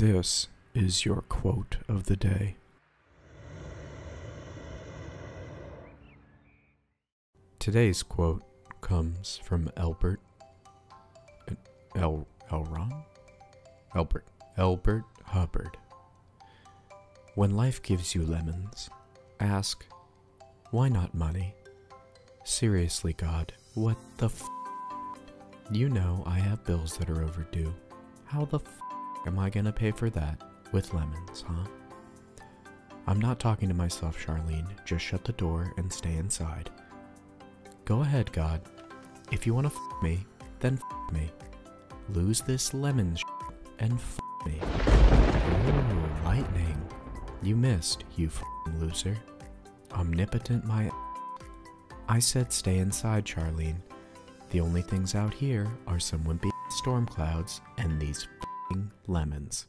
This is your quote of the day. Today's quote comes from Albert El Elron? Albert Elbert Hubbard. When life gives you lemons, ask, why not money? Seriously, God, what the f? You know I have bills that are overdue. How the f am I gonna pay for that with lemons, huh? I'm not talking to myself, Charlene. Just shut the door and stay inside. Go ahead, God. If you want to f me, then f me. Lose this lemon sh and f me. Ooh, lightning. You missed, you f***ing loser. Omnipotent my I said stay inside, Charlene. The only things out here are some wimpy storm clouds and these lemons.